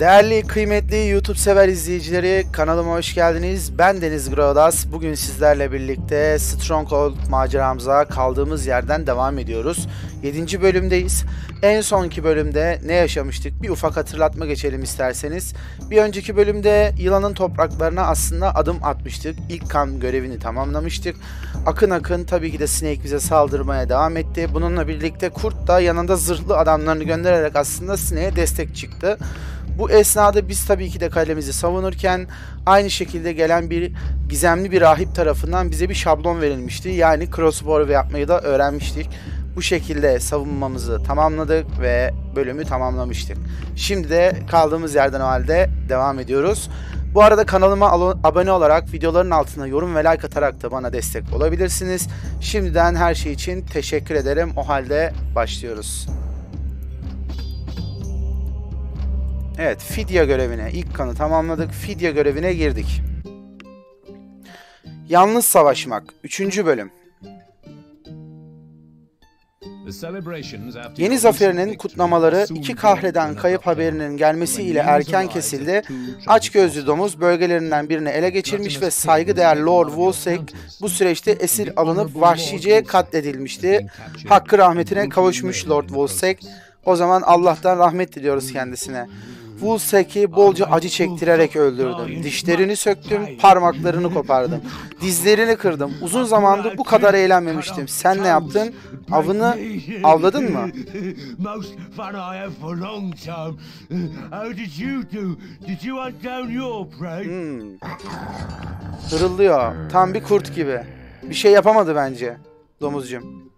Değerli, kıymetli YouTube sever izleyicileri kanalıma hoş geldiniz. Ben Deniz Grodas. Bugün sizlerle birlikte Stronghold maceramıza kaldığımız yerden devam ediyoruz. 7. bölümdeyiz. En sonki bölümde ne yaşamıştık? Bir ufak hatırlatma geçelim isterseniz. Bir önceki bölümde yılanın topraklarına aslında adım atmıştık. İlk kan görevini tamamlamıştık. Akın akın tabii ki de Snake bize saldırmaya devam etti. Bununla birlikte Kurt da yanında zırhlı adamlarını göndererek aslında Snake'e destek çıktı. Bu esnada biz tabii ki de kalemizi savunurken aynı şekilde gelen bir gizemli bir rahip tarafından bize bir şablon verilmişti. Yani crossbow yapmayı da öğrenmiştik. Bu şekilde savunmamızı tamamladık ve bölümü tamamlamıştık. Şimdi de kaldığımız yerden o halde devam ediyoruz. Bu arada kanalıma abone olarak videoların altına yorum ve like atarak da bana destek olabilirsiniz. Şimdiden her şey için teşekkür ederim. O halde başlıyoruz. Evet, fidye görevine ilk kanı tamamladık. Fidye görevine girdik. Yalnız savaşmak 3. bölüm. Yeni zaferinin kutlamaları iki kahreden kayıp haberinin gelmesiyle erken kesildi. Açgözlü domuz bölgelerinden birini ele geçirmiş ve saygıdeğer Lord Wolsek bu süreçte esir alınıp vahşice katledilmişti. Hakkı rahmetine kavuşmuş Lord Wolsek. O zaman Allah'tan rahmet diliyoruz kendisine. Wolsek'i bolca acı çektirerek öldürdüm. Dişlerini söktüm, parmaklarını kopardım. Dizlerini kırdım. Uzun zamandır bu kadar eğlenmemiştim. Sen ne yaptın? Avını avladın mı? Hmm. Hırıldıyor. Tam bir kurt gibi. Bir şey yapamadı bence. Domuzcum.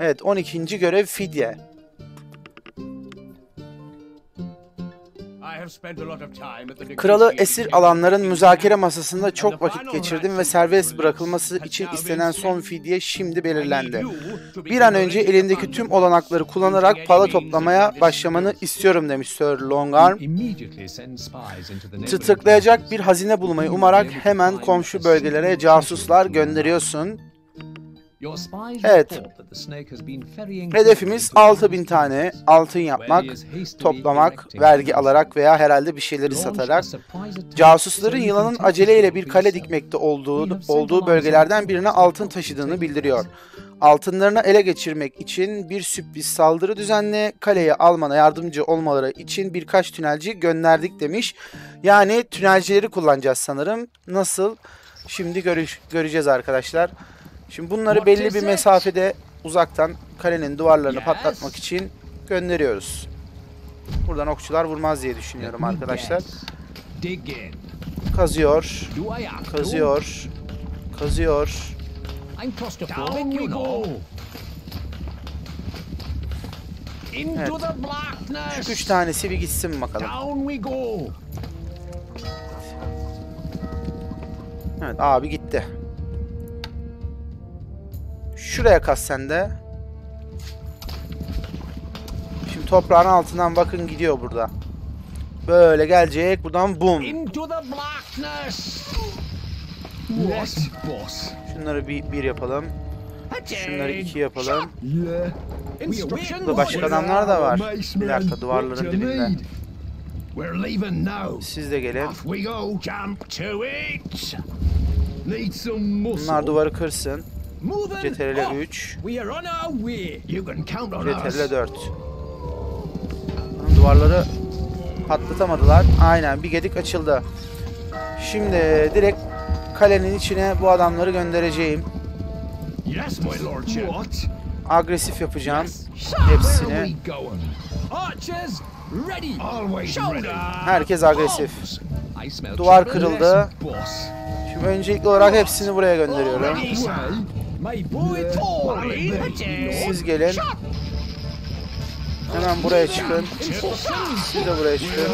Evet 12. görev fidye. Kralı esir alanların müzakere masasında çok vakit geçirdim ve serbest bırakılması için istenen son fidye şimdi belirlendi. Bir an önce elindeki tüm olanakları kullanarak para toplamaya başlamanı istiyorum demiş Sir Longarm. Tıtıklayacak bir hazine bulmayı umarak hemen komşu bölgelere casuslar gönderiyorsun. Evet. Hedefimiz 6000 tane altın yapmak, toplamak, vergi alarak veya herhalde bir şeyleri satarak casusların yılanın aceleyle bir kale dikmekte olduğu, olduğu bölgelerden birine altın taşıdığını bildiriyor. Altınlarını ele geçirmek için bir sürpriz saldırı düzenle kaleyi almana yardımcı olmaları için birkaç tünelci gönderdik demiş. Yani tünelcileri kullanacağız sanırım. Nasıl? Şimdi görüş, göreceğiz arkadaşlar. Şimdi bunları belli bir mesafede uzaktan kalenin duvarlarını patlatmak için gönderiyoruz. Buradan okçular vurmaz diye düşünüyorum arkadaşlar. Kazıyor. Kazıyor. Kazıyor. Evet. Şu üç tanesi bir gitsin bakalım. Evet abi gitti. Şuraya kas sen de. Şimdi toprağın altından bakın gidiyor burada. Böyle gelecek. Buradan boom. Şunları bir, bir yapalım. Şunları iki yapalım. Burada başka adamlar da var. Bir dakika duvarların dibinde. Siz de gelin. Bunlar duvarı kırsın. CTRL 3. CTRL 4. Duvarları patlatamadılar. Aynen bir gedik açıldı. Şimdi direkt kalenin içine bu adamları göndereceğim. Agresif yapacağım hepsini. Herkes agresif. Duvar kırıldı. Şimdi öncelikli olarak hepsini buraya gönderiyorum. Siz gelin. Hemen buraya çıkın. Siz de buraya çıkın.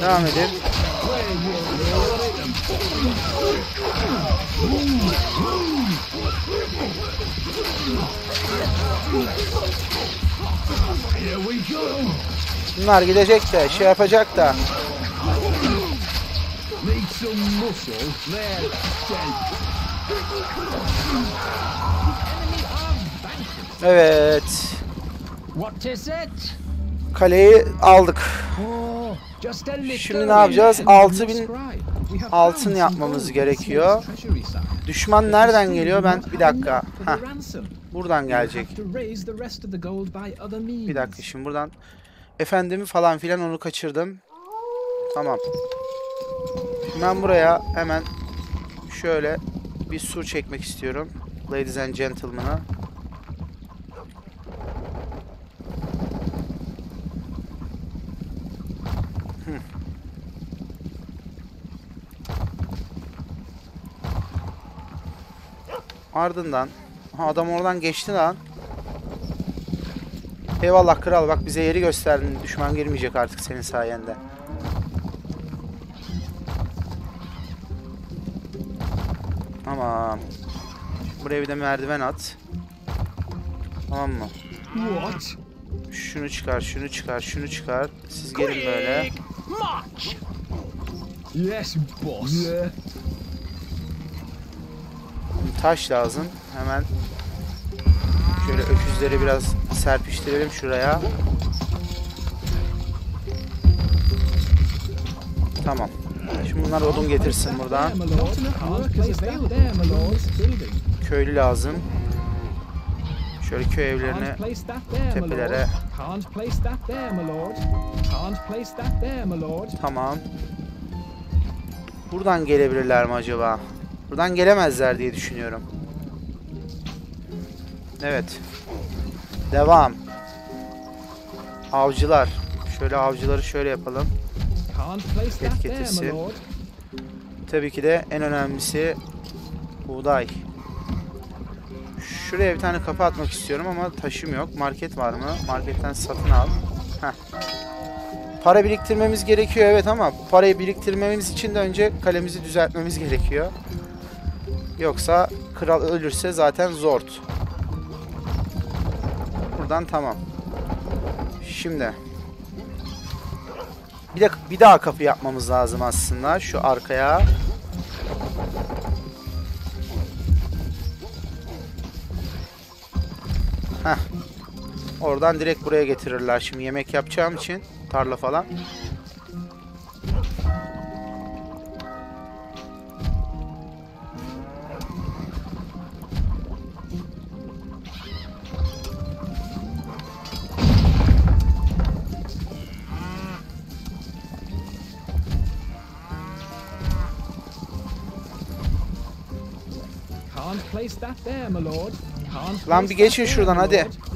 Devam edin. Bunlar gidecek de şey yapacak da. Evet. Kaleyi aldık. Şimdi ne yapacağız? and 6000 describe. We have altın yapmamız gerekiyor. Düşman nereden geliyor? Ben bir dakika. Heh, buradan gelecek. Bir dakika şimdi buradan efendimi falan filan onu kaçırdım. Tamam. Ben buraya hemen şöyle bir sur çekmek istiyorum. Ladies and gentlemen'a. Ardından adam oradan geçti lan. Eyvallah kral bak bize yeri gösterdin. Düşman girmeyecek artık senin sayende. Tamam. Buraya bir de merdiven at. Tamam mı? What? Şunu çıkar, şunu çıkar, şunu çıkar. Siz gelin böyle. Yes, boss. Yeah. Taş lazım. Hemen şöyle öküzleri biraz serpiştirelim şuraya. Tamam. Şimdi bunlar odun getirsin buradan. Köylü lazım. Şöyle köy evlerini tepelere. Tamam. Buradan gelebilirler mi acaba? Buradan gelemezler diye düşünüyorum. Evet. Devam. Avcılar. Şöyle avcıları şöyle yapalım. Lord. Tabii ki de en önemlisi buğday. Şuraya bir tane kapı atmak istiyorum ama taşım yok. Market var mı? Marketten satın al. Heh. Para biriktirmemiz gerekiyor evet ama parayı biriktirmemiz için de önce kalemizi düzeltmemiz gerekiyor. Yoksa kral ölürse zaten zort. Buradan tamam. Şimdi bir de bir daha kapı yapmamız lazım aslında şu arkaya. Heh. Oradan direkt buraya getirirler. Şimdi yemek yapacağım için tarla falan. Lan place bir geçin that there, şuradan, my hadi. lord.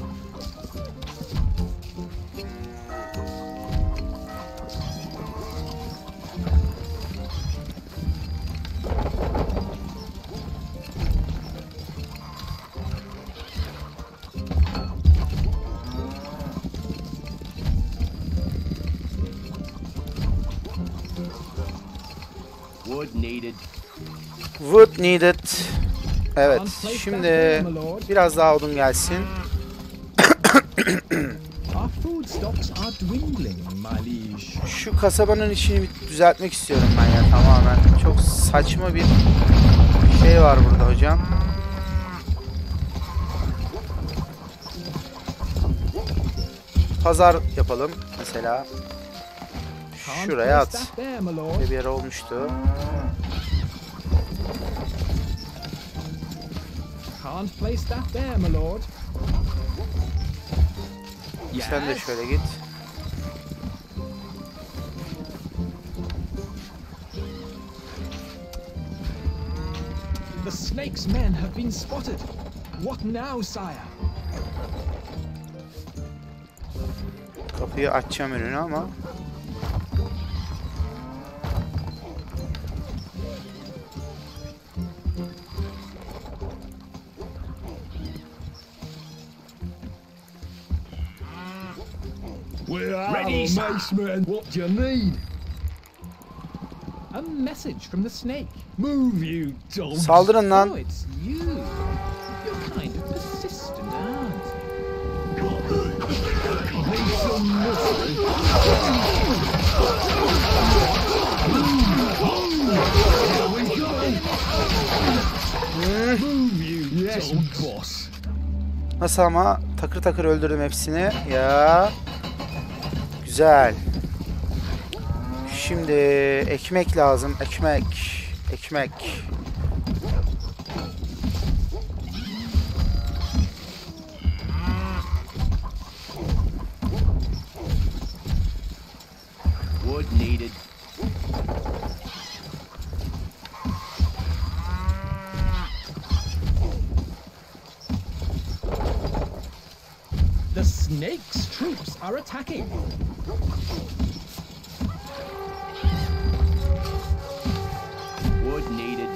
Wood needed. Evet. Şimdi biraz daha odun gelsin. Şu kasabanın içini bir düzeltmek istiyorum ben ya tamamen. Çok saçma bir şey var burada hocam. Pazar yapalım mesela. Şuraya at. bir yer olmuştu. Can't place that there, my lord. Sen de Yes. şöyle git. The snake's men have been spotted. What now, sire? Kapıyı açacağım önünü ama. Sir. macemen? What do you need? A message from the snake. Move, you dogs. Saldırın lan. Oh, it's you. You're kind of persistent, aren't you? Need some muscle? Yes, boss. Nasıl ama takır takır öldürdüm hepsini. Ya. Güzel. Şimdi ekmek lazım. Ekmek. Ekmek. Wood needed. Troops are attacking. Wood needed.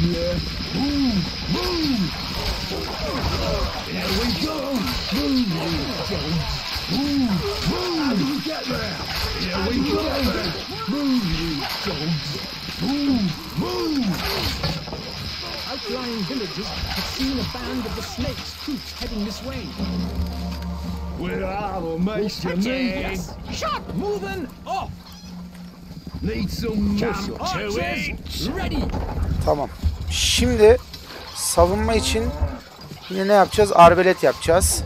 Yeah. Move, move. There we go. Move, you dogs. Move, move. How do we get there? Here we go. Move, you dogs. Outlying villagers have seen a band of the snake's troops heading this way. Where are the mercenaries? Shut! Moving off! Need some muscle. Ready! Tamam. Şimdi savunma için yine ne yapacağız? Arbelet yapacağız.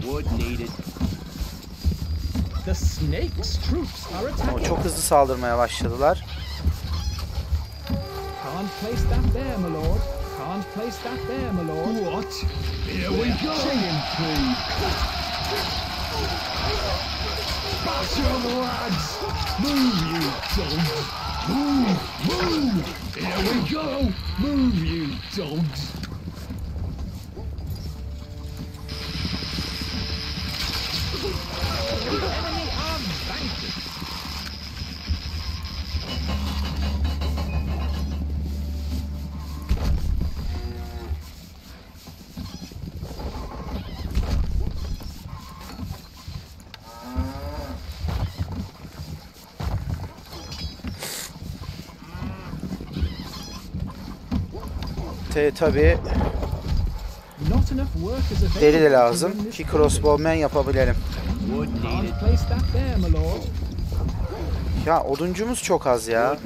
Wood needed. The snake's troops are Ama çok hızlı saldırmaya başladılar. Lord. What? Here we go. Move, you dogs! Enough workers available deri de lazım ki crossbowman yapabilelim. Ya oduncumuz çok az ya.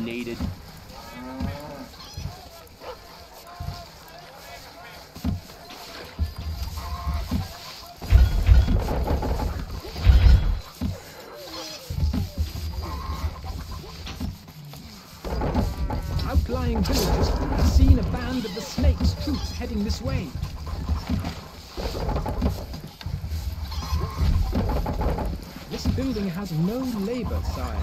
This way. This building has no labor, sire.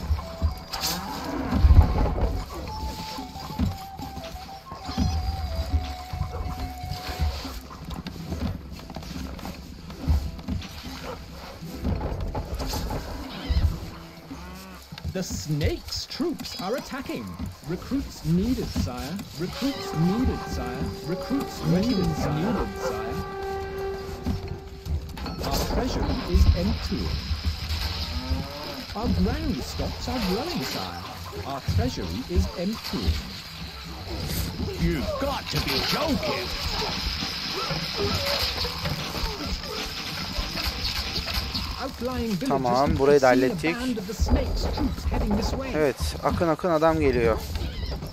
The snake's troops are attacking. Recruits needed, sire. Recruits needed, sire. Recruits needed, sire. Needed, sire. Our treasury is empty. Our ground stocks are running, sire. Our treasury is empty. You've got to be joking. Tamam, burayı da hallettik. Evet akın akın adam geliyor.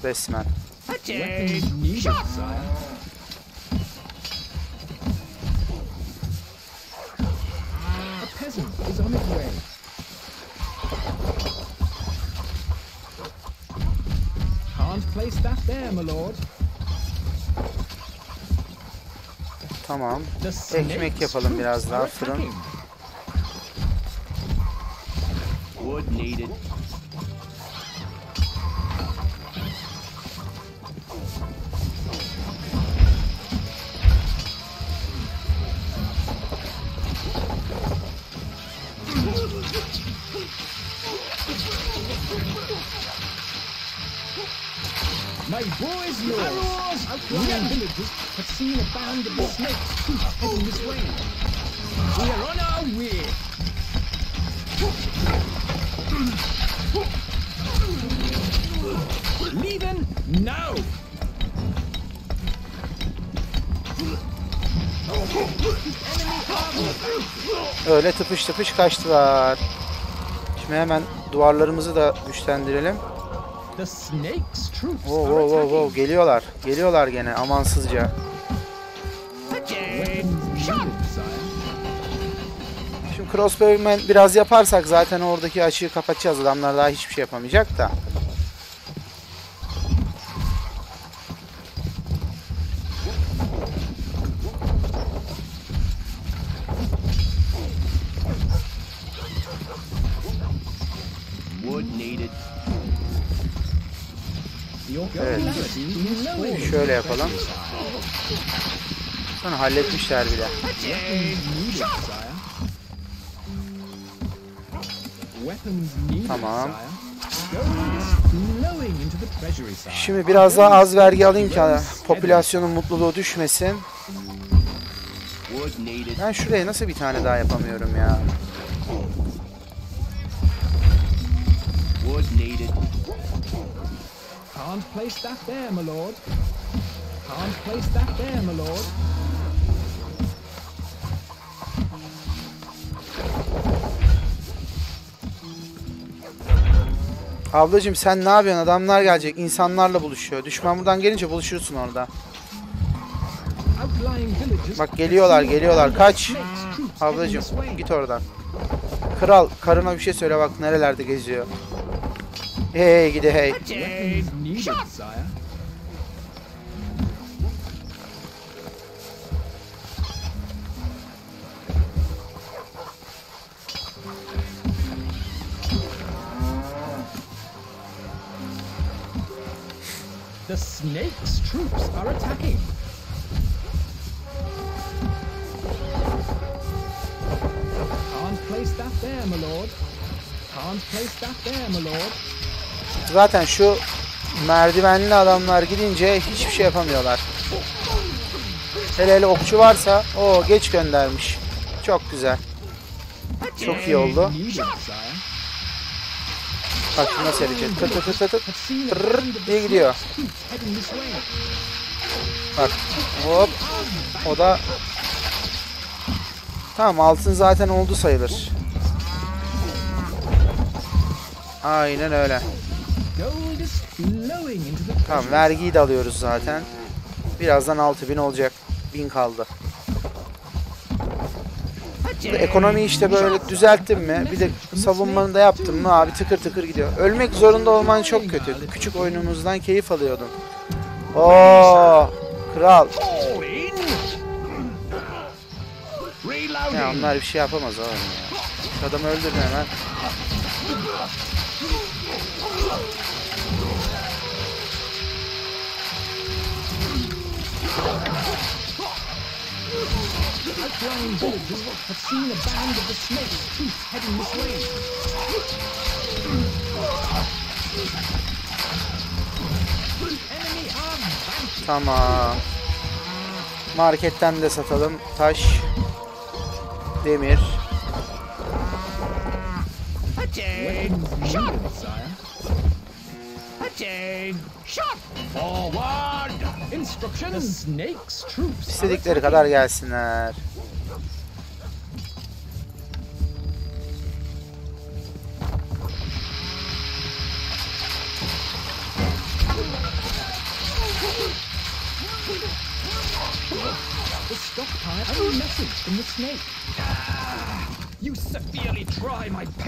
Resmen. Weapons needed, sire. A peasant is on his way. Can't place that there, my lord. Tamam. Ekmek yapalım biraz daha fırın. attacking. Wood needed. Outlying villagers have seen a band of snake's heading this way. We are on our way. Leaving now! Öyle tıpış tıpış kaçtılar. Şimdi hemen duvarlarımızı da güçlendirelim. The snake's troops wow, wow, attacking. wow. Geliyorlar. Geliyorlar gene amansızca. Şimdi crossbowman biraz yaparsak zaten oradaki açığı kapatacağız. Adamlar daha hiçbir şey yapamayacak da. Evet. Şöyle yapalım. Sonra halletmişler bile. Tamam. Şimdi biraz daha az vergi alayım ki popülasyonun mutluluğu düşmesin. Ben şuraya nasıl bir tane daha yapamıyorum ya? Can't place that there, my lord. Can't place that there, my lord. Ablacım sen ne yapıyorsun? Adamlar gelecek. insanlarla buluşuyor. Düşman buradan gelince buluşursun orada. Bak geliyorlar, geliyorlar. Kaç. Ablacım git oradan. Kral karına bir şey söyle bak nerelerde geziyor. Hey gidi hey. Weapons needed, sire. The snake's troops are attacking. Can't place that there, my lord. Can't place that there, my lord. Zaten şu merdivenli adamlar gidince hiçbir şey yapamıyorlar. Hele hele okçu varsa o geç göndermiş. Çok güzel. Çok iyi oldu. Bak nasıl edeceğiz. Tı tı tı tı tı. Have seen a Tırrrr diye gidiyor. Bak hop. O da Tamam altın zaten oldu sayılır. Aynen öyle. Tamam vergiyi de alıyoruz zaten. Birazdan 6000 olacak. 1000 kaldı. Ekonomi işte böyle düzelttin mi? Bir de savunmanı da yaptın mı abi tıkır tıkır gidiyor. Ölmek zorunda olman çok kötü. Küçük oyunumuzdan keyif alıyordun. Oo, kral. Ya onlar bir şey yapamaz oğlum ya. Adamı öldürün hemen. Tamam. Marketten de satalım. Taş. Demir. needed, Attain. Shot. Forward. Instructions. The snake's troops. İstedikleri kadar gelsinler. The stockpile. Message from the snake.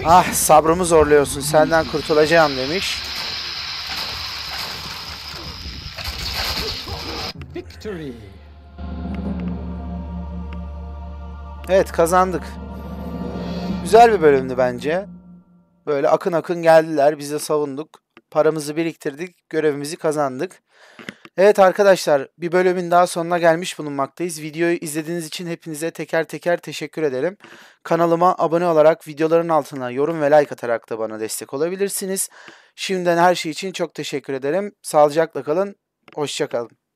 Ah sabrımı zorluyorsun. Senden kurtulacağım demiş. Victory. Evet kazandık. Güzel bir bölümdü bence. Böyle akın akın geldiler. Biz de savunduk. Paramızı biriktirdik. Görevimizi kazandık. Evet arkadaşlar bir bölümün daha sonuna gelmiş bulunmaktayız. Videoyu izlediğiniz için hepinize teker teker teşekkür ederim. Kanalıma abone olarak videoların altına yorum ve like atarak da bana destek olabilirsiniz. Şimdiden her şey için çok teşekkür ederim. Sağlıcakla kalın. Hoşça kalın.